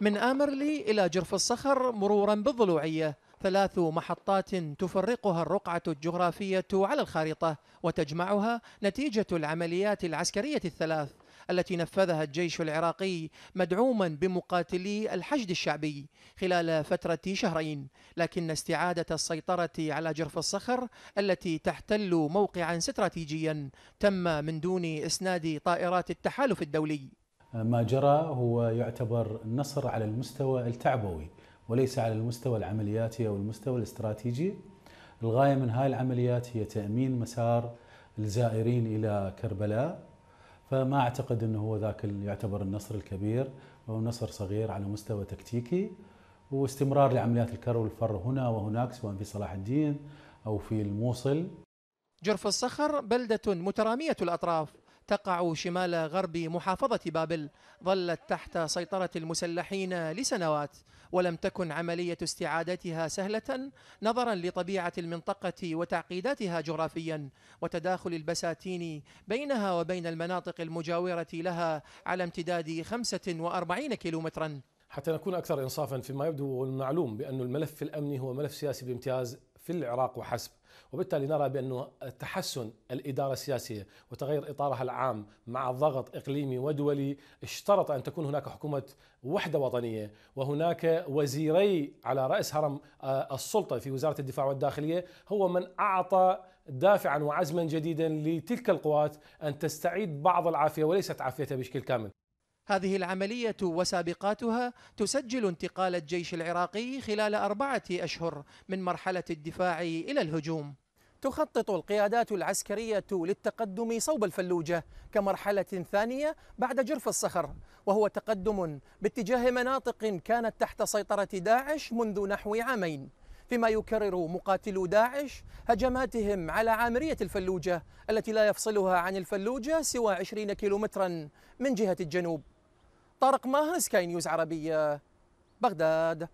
من آمرلي إلى جرف الصخر مرورا بالضلوعية. ثلاث محطات تفرقها الرقعة الجغرافية على الخارطة وتجمعها نتيجة العمليات العسكرية الثلاث التي نفذها الجيش العراقي مدعوما بمقاتلي الحشد الشعبي خلال فترة شهرين. لكن استعادة السيطرة على جرف الصخر التي تحتل موقعا استراتيجيا تم من دون إسناد طائرات التحالف الدولي. ما جرى هو يعتبر نصر على المستوى التعبوي وليس على المستوى العملياتي أو المستوى الاستراتيجي. الغاية من هاي العمليات هي تأمين مسار الزائرين إلى كربلاء. فما أعتقد إنه هو ذاك يعتبر النصر الكبير هو نصر صغير على مستوى تكتيكي. واستمرار لعمليات الكر والفر هنا وهناك سواء في صلاح الدين أو في الموصل. جرف الصخر بلدة مترامية الأطراف. تقع شمال غرب محافظة بابل ظلت تحت سيطرة المسلحين لسنوات ولم تكن عملية استعادتها سهلة نظرا لطبيعة المنطقة وتعقيداتها جغرافيا وتداخل البساتين بينها وبين المناطق المجاورة لها على امتداد 45 كيلومترا. حتى نكون أكثر إنصافا فيما يبدو والمعلوم بأن الملف الأمني هو ملف سياسي بامتياز في العراق وحسب. وبالتالي نرى بأنه تحسن الإدارة السياسية وتغير إطارها العام مع ضغط إقليمي ودولي اشترط أن تكون هناك حكومة وحدة وطنية وهناك وزيري على رأس هرم آه، السلطة في وزارة الدفاع والداخلية هو من أعطى دافعا وعزما جديدا لتلك القوات أن تستعيد بعض العافية وليست عافيتها بشكل كامل. هذه العملية وسابقاتها تسجل انتقال الجيش العراقي خلال أربعة أشهر من مرحلة الدفاع إلى الهجوم. تخطط القيادات العسكرية للتقدم صوب الفلوجة كمرحلة ثانية بعد جرف الصخر وهو تقدم باتجاه مناطق كانت تحت سيطرة داعش منذ نحو عامين فيما يكرر مقاتلو داعش هجماتهم على عامرية الفلوجة التي لا يفصلها عن الفلوجة سوى 20 كيلومترا من جهة الجنوب. طارق ماهر سكاي نيوز عربية بغداد.